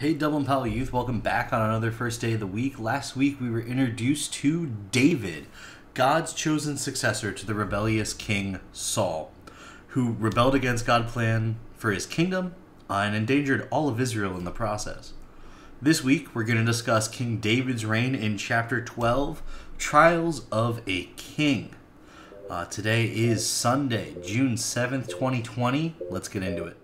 Hey, Dublin Powell Youth, welcome back on another first day of the week. Last week we were introduced to David, God's chosen successor to the rebellious king Saul, who rebelled against God's plan for his kingdom and endangered all of Israel in the process. This week we're going to discuss King David's reign in chapter 12 Trials of a King. Uh, today is Sunday, June 7th, 2020. Let's get into it.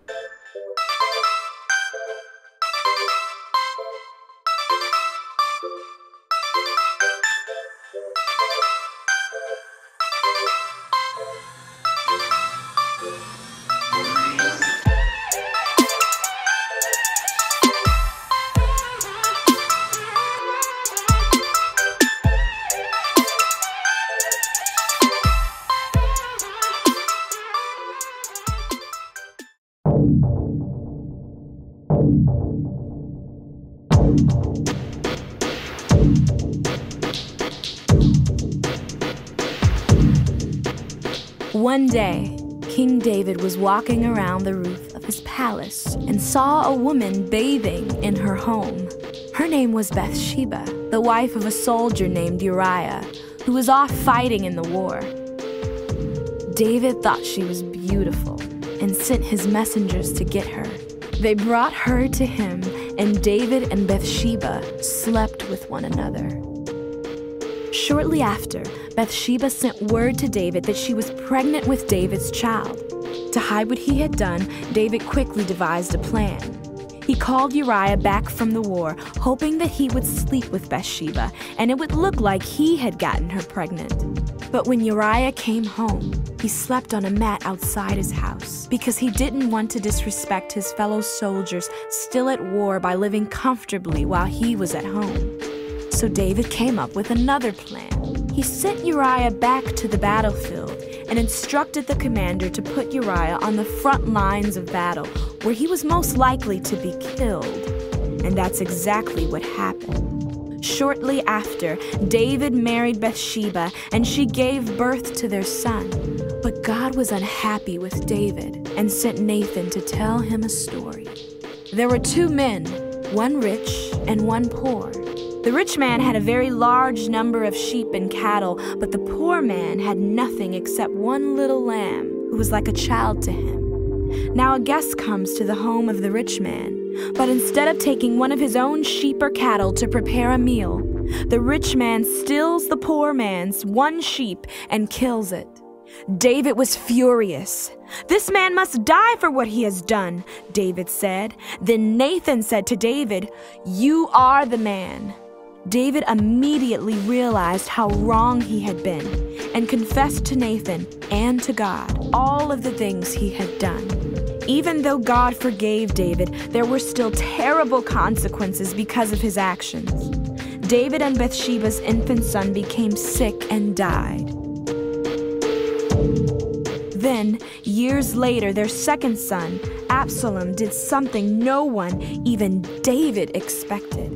One day, King David was walking around the roof of his palace and saw a woman bathing in her home. Her name was Bathsheba, the wife of a soldier named Uriah, who was off fighting in the war. David thought she was beautiful and sent his messengers to get her. They brought her to him, and David and Bathsheba slept with one another. Shortly after, Bathsheba sent word to David that she was pregnant with David's child. To hide what he had done, David quickly devised a plan. He called Uriah back from the war, hoping that he would sleep with Bathsheba and it would look like he had gotten her pregnant. But when Uriah came home, he slept on a mat outside his house because he didn't want to disrespect his fellow soldiers still at war by living comfortably while he was at home. So David came up with another plan. He sent Uriah back to the battlefield and instructed the commander to put Uriah on the front lines of battle where he was most likely to be killed. And that's exactly what happened. Shortly after, David married Bathsheba and she gave birth to their son. But God was unhappy with David and sent Nathan to tell him a story. There were two men, one rich and one poor. The rich man had a very large number of sheep and cattle, but the poor man had nothing except one little lamb who was like a child to him. Now a guest comes to the home of the rich man, but instead of taking one of his own sheep or cattle to prepare a meal, the rich man steals the poor man's one sheep and kills it. David was furious. This man must die for what he has done, David said. Then Nathan said to David, You are the man. David immediately realized how wrong he had been and confessed to Nathan and to God all of the things he had done. Even though God forgave David, there were still terrible consequences because of his actions. David and Bathsheba's infant son became sick and died. Then, years later, their second son, Absalom, did something no one, even David, expected.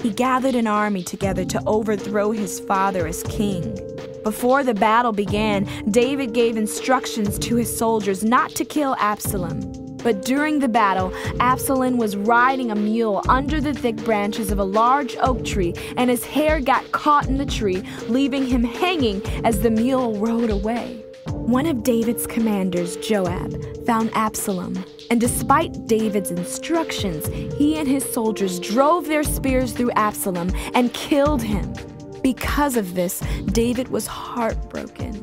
He gathered an army together to overthrow his father as king. Before the battle began, David gave instructions to his soldiers not to kill Absalom. But during the battle, Absalom was riding a mule under the thick branches of a large oak tree, and his hair got caught in the tree, leaving him hanging as the mule rode away. One of David's commanders, Joab, found Absalom, and despite David's instructions, he and his soldiers drove their spears through Absalom and killed him. Because of this, David was heartbroken.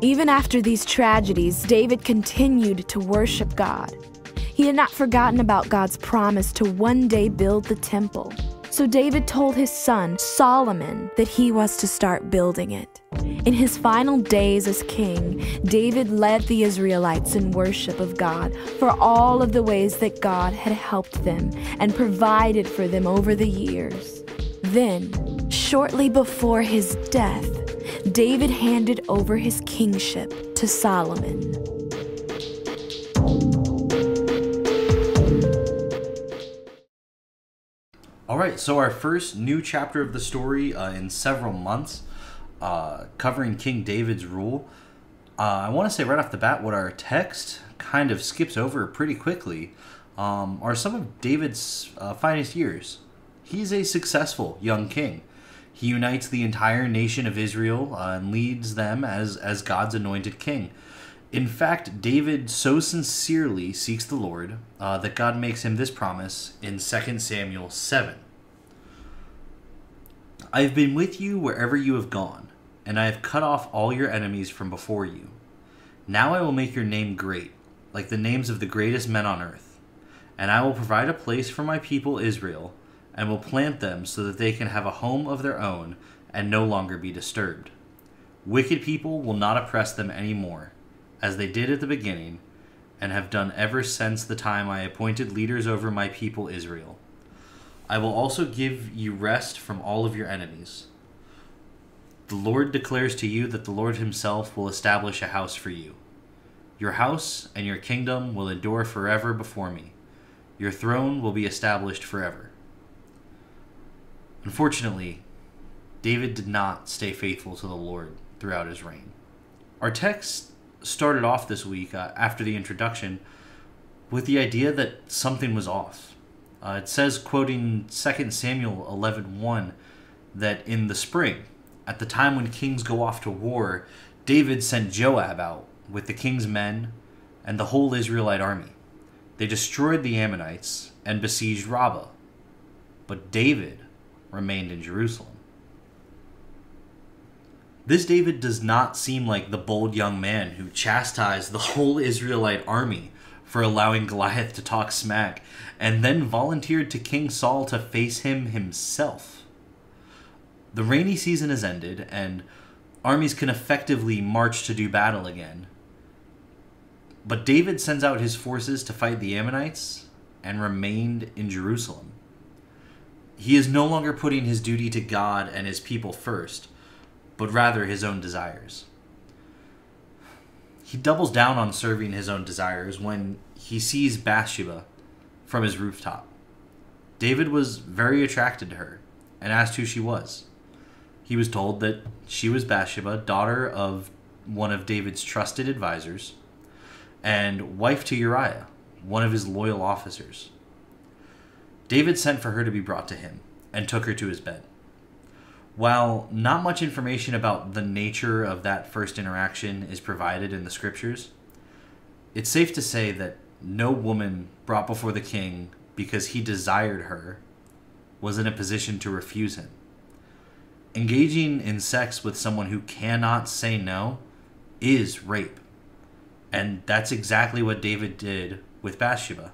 Even after these tragedies, David continued to worship God. He had not forgotten about God's promise to one day build the temple. So David told his son, Solomon, that he was to start building it. In his final days as king, David led the Israelites in worship of God for all of the ways that God had helped them and provided for them over the years. Then, shortly before his death, David handed over his kingship to Solomon. All right, so our first new chapter of the story uh, in several months, uh, covering King David's rule. Uh, I want to say right off the bat what our text kind of skips over pretty quickly. um, are some of David's uh, finest years. He's a successful young king. He unites the entire nation of Israel uh, and leads them as, as God's anointed king. In fact, David so sincerely seeks the Lord uh, that God makes him this promise in 2 Samuel 7. I have been with you wherever you have gone, and I have cut off all your enemies from before you. Now I will make your name great, like the names of the greatest men on earth, and I will provide a place for my people Israel, and will plant them so that they can have a home of their own and no longer be disturbed. Wicked people will not oppress them any more, as they did at the beginning, and have done ever since the time I appointed leaders over my people Israel. I will also give you rest from all of your enemies. The Lord declares to you that the Lord Himself will establish a house for you. Your house and your kingdom will endure forever before me. Your throne will be established forever. Unfortunately, David did not stay faithful to the Lord throughout his reign. Our text started off this week uh, after the introduction with the idea that something was off. Uh, it says, quoting 2 Samuel 11:1, that in the spring, at the time when kings go off to war, David sent Joab out with the king's men and the whole Israelite army. They destroyed the Ammonites and besieged Rabbah. But David remained in Jerusalem. This David does not seem like the bold young man who chastised the whole Israelite army for allowing Goliath to talk smack and then volunteered to King Saul to face him himself. The rainy season has ended, and armies can effectively march to do battle again. But David sends out his forces to fight the Ammonites and remained in Jerusalem. He is no longer putting his duty to God and his people first, but rather his own desires. He doubles down on serving his own desires when he sees Bathsheba from his rooftop. David was very attracted to her and asked who she was. He was told that she was Bathsheba, daughter of one of David's trusted advisors, and wife to Uriah, one of his loyal officers. David sent for her to be brought to him and took her to his bed. While not much information about the nature of that first interaction is provided in the scriptures, it's safe to say that no woman brought before the king because he desired her was in a position to refuse him. Engaging in sex with someone who cannot say no is rape. And that's exactly what David did with Bathsheba.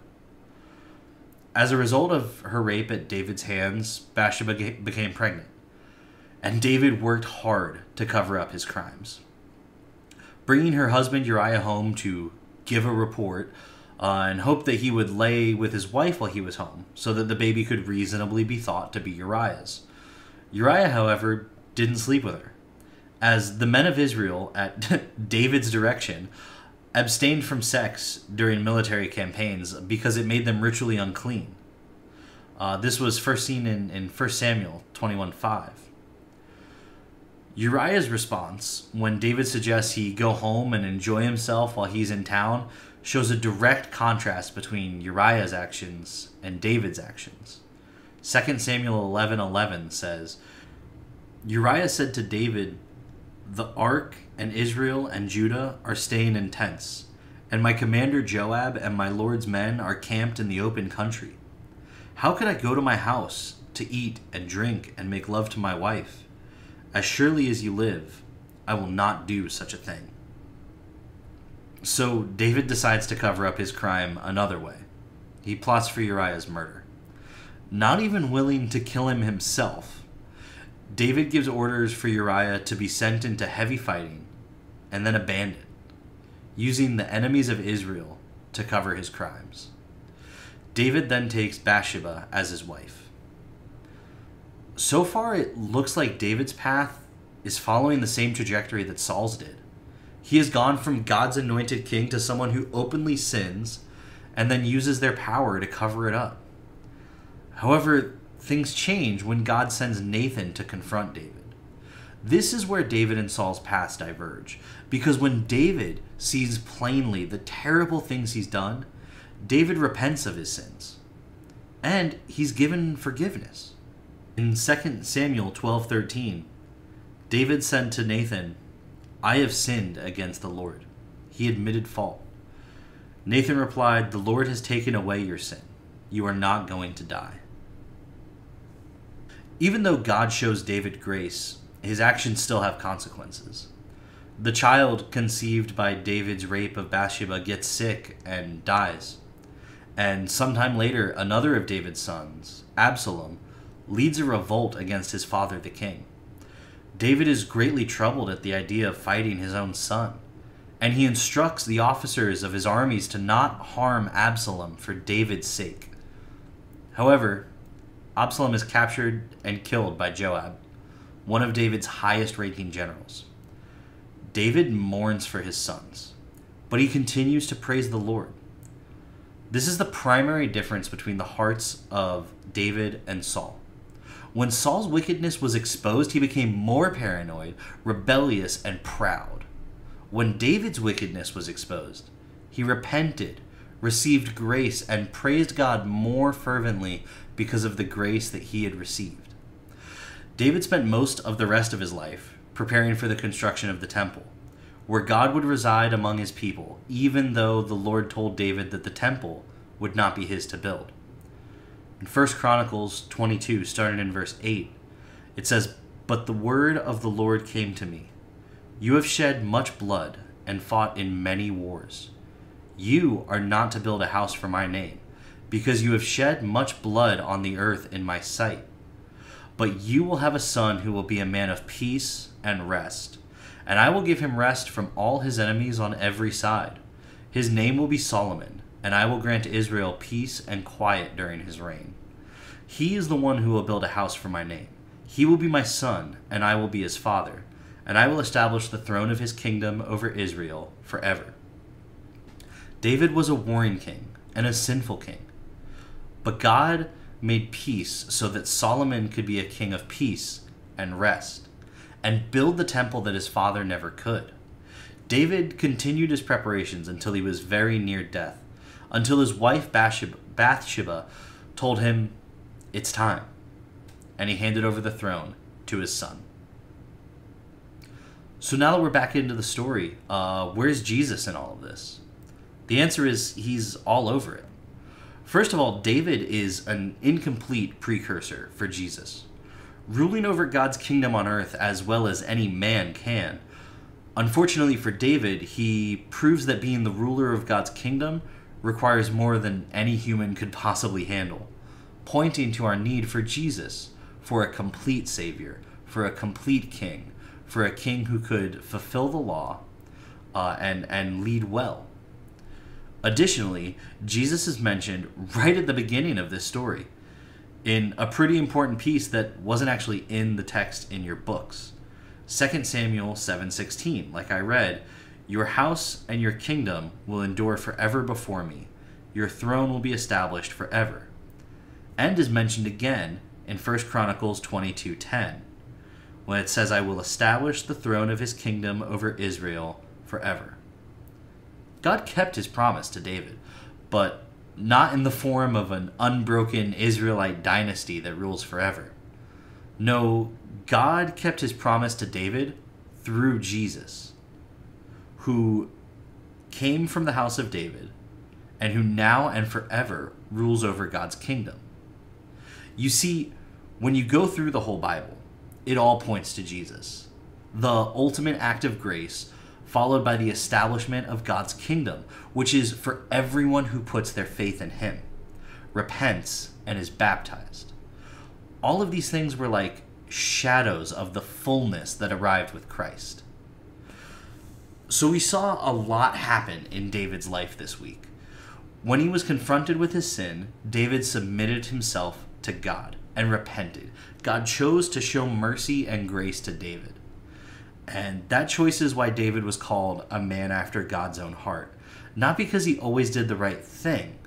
As a result of her rape at David's hands, Bathsheba became pregnant, and David worked hard to cover up his crimes. Bringing her husband Uriah home to give a report uh, and hoped that he would lay with his wife while he was home, so that the baby could reasonably be thought to be Uriah's. Uriah, however, didn't sleep with her, as the men of Israel, at David's direction, abstained from sex during military campaigns because it made them ritually unclean. Uh, this was first seen in, in 1 Samuel 21.5. Uriah's response, when David suggests he go home and enjoy himself while he's in town, shows a direct contrast between Uriah's actions and David's actions. 2 Samuel 11:11 says, Uriah said to David, "The ark and Israel and Judah are staying in tents, and my commander Joab and my lord's men are camped in the open country. How could I go to my house to eat and drink and make love to my wife? As surely as you live, I will not do such a thing." So David decides to cover up his crime another way. He plots for Uriah's murder. Not even willing to kill him himself, David gives orders for Uriah to be sent into heavy fighting and then abandoned, using the enemies of Israel to cover his crimes. David then takes Bathsheba as his wife. So far, it looks like David's path is following the same trajectory that Saul's did. He has gone from God's anointed king to someone who openly sins and then uses their power to cover it up. However, things change when God sends Nathan to confront David. This is where David and Saul's paths diverge, because when David sees plainly the terrible things he's done, David repents of his sins, and he's given forgiveness. In 2 Samuel 12:13, David said to Nathan, "I have sinned against the Lord." He admitted fault. Nathan replied, "The Lord has taken away your sin. You are not going to die." Even though God shows David grace, his actions still have consequences. The child conceived by David's rape of Bathsheba gets sick and dies. And sometime later, another of David's sons, Absalom, leads a revolt against his father, the king. David is greatly troubled at the idea of fighting his own son, and he instructs the officers of his armies to not harm Absalom for David's sake. However, Absalom is captured and killed by Joab, one of David's highest ranking generals. David mourns for his sons, but he continues to praise the Lord. This is the primary difference between the hearts of David and Saul. When Saul's wickedness was exposed, he became more paranoid, rebellious, and proud. When David's wickedness was exposed, he repented, received grace, and praised God more fervently because of the grace that he had received. David spent most of the rest of his life preparing for the construction of the temple, where God would reside among his people, even though the Lord told David that the temple would not be his to build. In 1 Chronicles 22, starting in verse 8, it says, But the word of the Lord came to me You have shed much blood and fought in many wars. You are not to build a house for my name, because you have shed much blood on the earth in my sight. But you will have a son who will be a man of peace and rest, and I will give him rest from all his enemies on every side. His name will be Solomon and I will grant Israel peace and quiet during his reign. He is the one who will build a house for my name. He will be my son, and I will be his father, and I will establish the throne of his kingdom over Israel forever. David was a warring king and a sinful king. But God made peace so that Solomon could be a king of peace and rest, and build the temple that his father never could. David continued his preparations until he was very near death until his wife Bathsheba told him, It's time. And he handed over the throne to his son. So now that we're back into the story, uh, where's Jesus in all of this? The answer is he's all over it. First of all, David is an incomplete precursor for Jesus, ruling over God's kingdom on earth as well as any man can. Unfortunately for David, he proves that being the ruler of God's kingdom requires more than any human could possibly handle, pointing to our need for Jesus, for a complete Savior, for a complete King, for a King who could fulfill the law uh, and, and lead well. Additionally, Jesus is mentioned right at the beginning of this story in a pretty important piece that wasn't actually in the text in your books. 2 Samuel 7:16, like I read, your house and your kingdom will endure forever before me. Your throne will be established forever. And is mentioned again in 1 Chronicles 22:10, when it says I will establish the throne of his kingdom over Israel forever. God kept his promise to David, but not in the form of an unbroken Israelite dynasty that rules forever. No, God kept his promise to David through Jesus who came from the house of David and who now and forever rules over God's kingdom. You see, when you go through the whole Bible, it all points to Jesus, the ultimate act of grace, followed by the establishment of God's kingdom, which is for everyone who puts their faith in Him, repents, and is baptized. All of these things were like shadows of the fullness that arrived with Christ. So we saw a lot happen in David's life this week. When he was confronted with his sin, David submitted himself to God and repented. God chose to show mercy and grace to David. And that choice is why David was called a man after God's own heart. Not because he always did the right thing,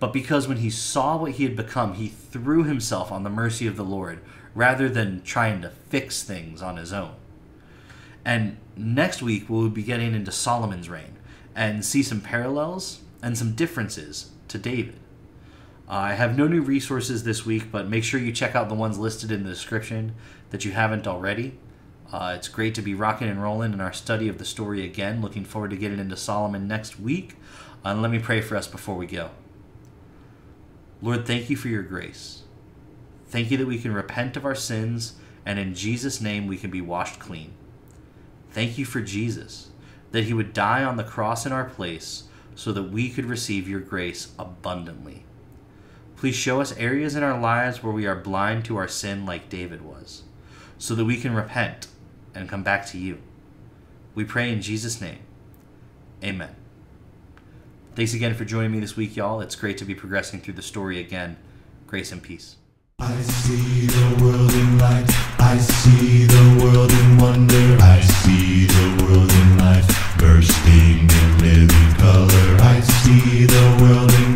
but because when he saw what he had become, he threw himself on the mercy of the Lord rather than trying to fix things on his own. And next week, we'll be getting into Solomon's reign and see some parallels and some differences to David. I have no new resources this week, but make sure you check out the ones listed in the description that you haven't already. Uh, it's great to be rocking and rolling in our study of the story again. Looking forward to getting into Solomon next week. And let me pray for us before we go. Lord, thank you for your grace. Thank you that we can repent of our sins, and in Jesus' name we can be washed clean. Thank you for Jesus, that he would die on the cross in our place so that we could receive your grace abundantly. Please show us areas in our lives where we are blind to our sin like David was, so that we can repent and come back to you. We pray in Jesus' name. Amen. Thanks again for joining me this week, y'all. It's great to be progressing through the story again. Grace and peace. I see the world in wonder, I see the world in life, bursting in living color, I see the world in